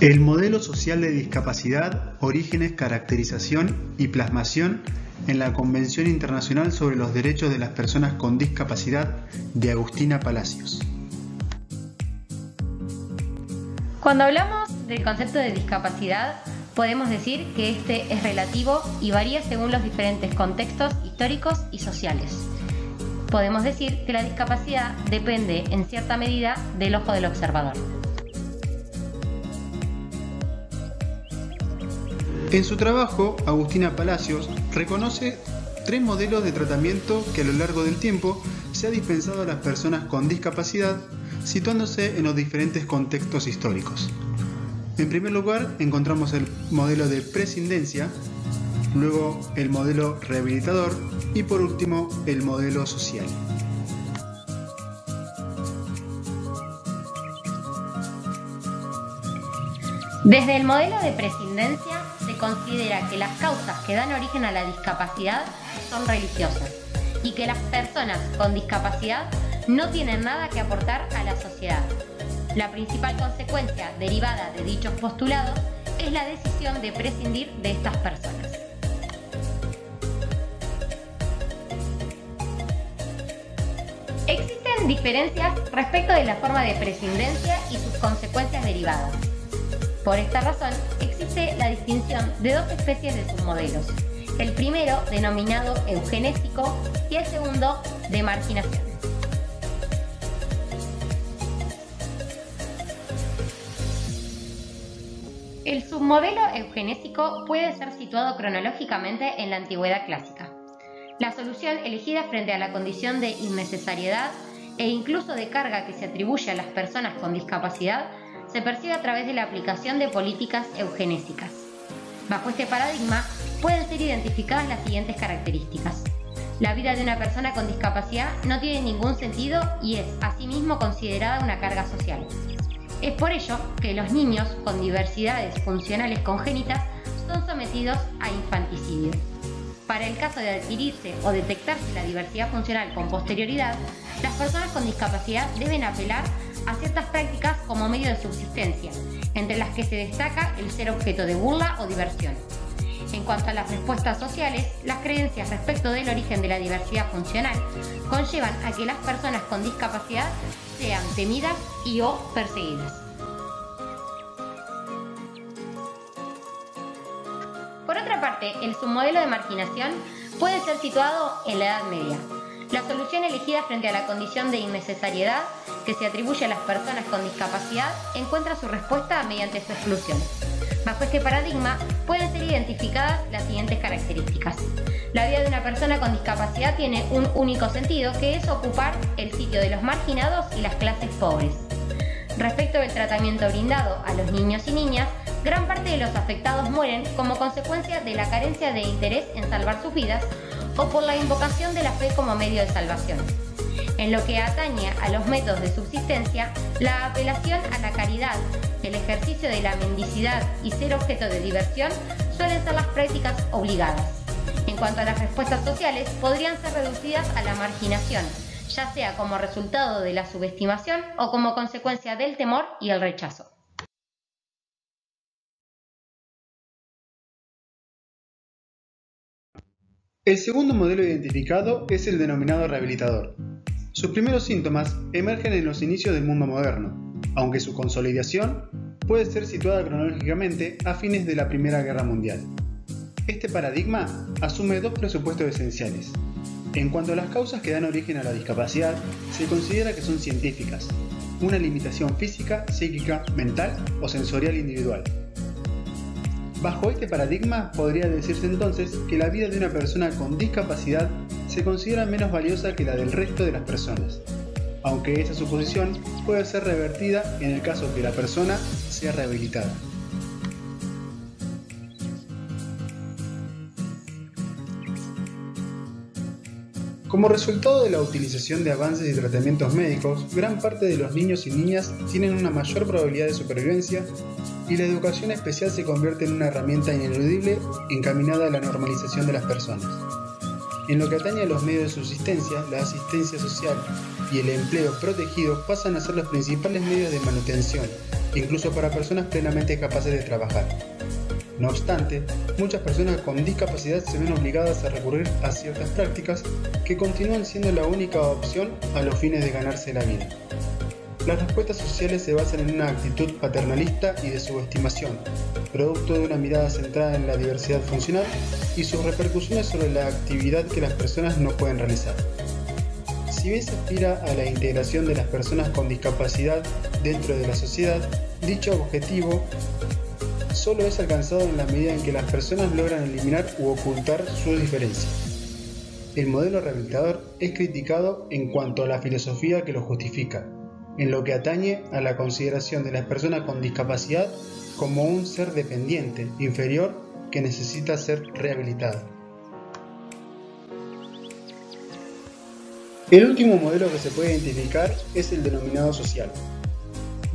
El modelo social de discapacidad, orígenes, caracterización y plasmación en la Convención Internacional sobre los Derechos de las Personas con Discapacidad de Agustina Palacios. Cuando hablamos del concepto de discapacidad, podemos decir que este es relativo y varía según los diferentes contextos históricos y sociales. Podemos decir que la discapacidad depende en cierta medida del ojo del observador. En su trabajo, Agustina Palacios reconoce tres modelos de tratamiento que a lo largo del tiempo se ha dispensado a las personas con discapacidad, situándose en los diferentes contextos históricos. En primer lugar, encontramos el modelo de prescindencia, luego el modelo rehabilitador y por último el modelo social. Desde el modelo de prescindencia se considera que las causas que dan origen a la discapacidad son religiosas y que las personas con discapacidad no tienen nada que aportar a la sociedad. La principal consecuencia derivada de dichos postulados es la decisión de prescindir de estas personas. Existen diferencias respecto de la forma de prescindencia y sus consecuencias derivadas. Por esta razón, existe la distinción de dos especies de submodelos. El primero, denominado eugenésico, y el segundo, de marginación. El submodelo eugenésico puede ser situado cronológicamente en la antigüedad clásica. La solución elegida frente a la condición de innecesariedad e incluso de carga que se atribuye a las personas con discapacidad se percibe a través de la aplicación de políticas eugenésicas. Bajo este paradigma pueden ser identificadas las siguientes características. La vida de una persona con discapacidad no tiene ningún sentido y es asimismo considerada una carga social. Es por ello que los niños con diversidades funcionales congénitas son sometidos a infanticidio. Para el caso de adquirirse o detectarse la diversidad funcional con posterioridad, las personas con discapacidad deben apelar a ciertas prácticas como medio de subsistencia, entre las que se destaca el ser objeto de burla o diversión. En cuanto a las respuestas sociales, las creencias respecto del origen de la diversidad funcional conllevan a que las personas con discapacidad sean temidas y o perseguidas. Por otra parte, el submodelo de marginación puede ser situado en la Edad Media, la solución elegida frente a la condición de innecesariedad que se atribuye a las personas con discapacidad encuentra su respuesta mediante su exclusión. Bajo este paradigma pueden ser identificadas las siguientes características. La vida de una persona con discapacidad tiene un único sentido, que es ocupar el sitio de los marginados y las clases pobres. Respecto del tratamiento brindado a los niños y niñas, gran parte de los afectados mueren como consecuencia de la carencia de interés en salvar sus vidas o por la invocación de la fe como medio de salvación. En lo que atañe a los métodos de subsistencia, la apelación a la caridad, el ejercicio de la mendicidad y ser objeto de diversión suelen ser las prácticas obligadas. En cuanto a las respuestas sociales, podrían ser reducidas a la marginación, ya sea como resultado de la subestimación o como consecuencia del temor y el rechazo. El segundo modelo identificado es el denominado rehabilitador. Sus primeros síntomas emergen en los inicios del mundo moderno, aunque su consolidación puede ser situada cronológicamente a fines de la Primera Guerra Mundial. Este paradigma asume dos presupuestos esenciales. En cuanto a las causas que dan origen a la discapacidad, se considera que son científicas, una limitación física, psíquica, mental o sensorial individual, Bajo este paradigma podría decirse entonces que la vida de una persona con discapacidad se considera menos valiosa que la del resto de las personas, aunque esa suposición puede ser revertida en el caso que la persona sea rehabilitada. Como resultado de la utilización de avances y tratamientos médicos, gran parte de los niños y niñas tienen una mayor probabilidad de supervivencia y la educación especial se convierte en una herramienta ineludible encaminada a la normalización de las personas. En lo que atañe a los medios de subsistencia, la asistencia social y el empleo protegido pasan a ser los principales medios de manutención incluso para personas plenamente capaces de trabajar. No obstante, muchas personas con discapacidad se ven obligadas a recurrir a ciertas prácticas que continúan siendo la única opción a los fines de ganarse la vida. Las respuestas sociales se basan en una actitud paternalista y de subestimación, producto de una mirada centrada en la diversidad funcional y sus repercusiones sobre la actividad que las personas no pueden realizar. Si bien se aspira a la integración de las personas con discapacidad dentro de la sociedad, dicho objetivo solo es alcanzado en la medida en que las personas logran eliminar u ocultar sus diferencias. El modelo rehabilitador es criticado en cuanto a la filosofía que lo justifica, en lo que atañe a la consideración de las personas con discapacidad como un ser dependiente, inferior, que necesita ser rehabilitado. El último modelo que se puede identificar es el denominado social,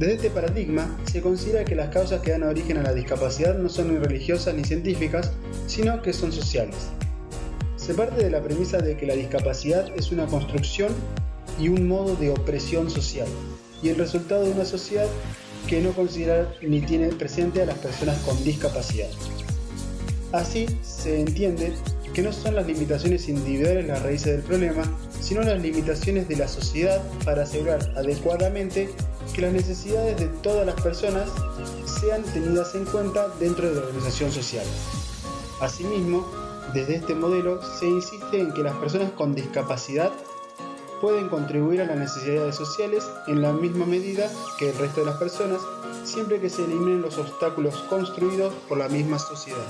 desde este paradigma, se considera que las causas que dan origen a la discapacidad no son ni religiosas ni científicas, sino que son sociales. Se parte de la premisa de que la discapacidad es una construcción y un modo de opresión social, y el resultado de una sociedad que no considera ni tiene presente a las personas con discapacidad. Así se entiende que no son las limitaciones individuales las raíces del problema, sino las limitaciones de la sociedad para asegurar adecuadamente que las necesidades de todas las personas sean tenidas en cuenta dentro de la organización social. Asimismo, desde este modelo se insiste en que las personas con discapacidad pueden contribuir a las necesidades sociales en la misma medida que el resto de las personas, siempre que se eliminen los obstáculos construidos por la misma sociedad.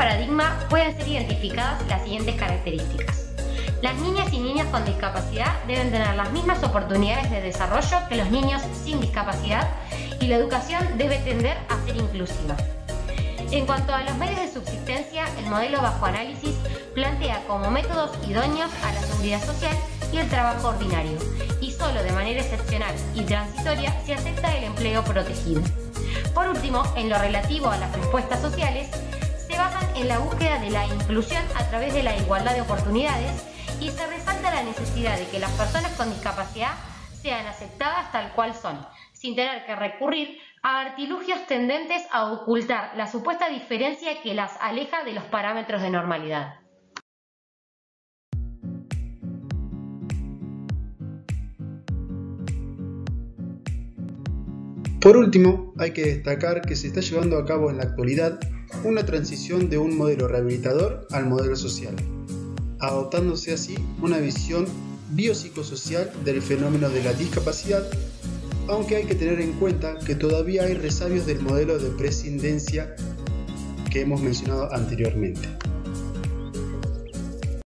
paradigma pueden ser identificadas las siguientes características. Las niñas y niños con discapacidad deben tener las mismas oportunidades de desarrollo que los niños sin discapacidad y la educación debe tender a ser inclusiva. En cuanto a los medios de subsistencia, el modelo bajo análisis plantea como métodos idóneos a la seguridad social y el trabajo ordinario, y solo de manera excepcional y transitoria se acepta el empleo protegido. Por último, en lo relativo a las respuestas sociales, basan en la búsqueda de la inclusión a través de la igualdad de oportunidades y se resalta la necesidad de que las personas con discapacidad sean aceptadas tal cual son, sin tener que recurrir artilugios tendentes a ocultar la supuesta diferencia que las aleja de los parámetros de normalidad. Por último, hay que destacar que se está llevando a cabo en la actualidad una transición de un modelo rehabilitador al modelo social, adoptándose así una visión biopsicosocial del fenómeno de la discapacidad, aunque hay que tener en cuenta que todavía hay resabios del modelo de prescindencia que hemos mencionado anteriormente.